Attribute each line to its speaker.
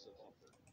Speaker 1: as an offer.